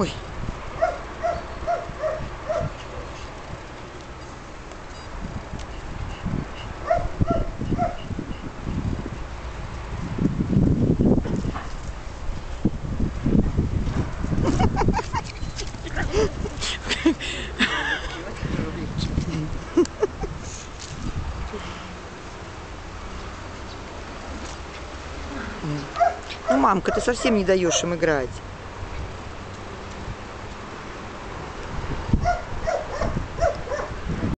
Ой. Ну, мамка, ты совсем не даешь им играть.